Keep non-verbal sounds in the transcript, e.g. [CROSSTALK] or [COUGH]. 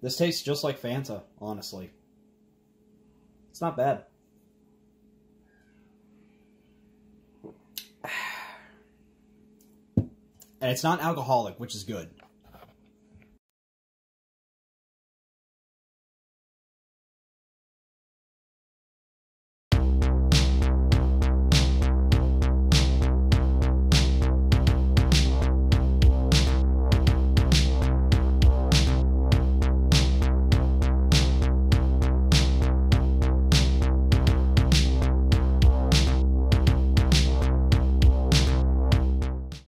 This tastes just like Fanta, honestly. It's not bad. [SIGHS] And it's not alcoholic, which is good.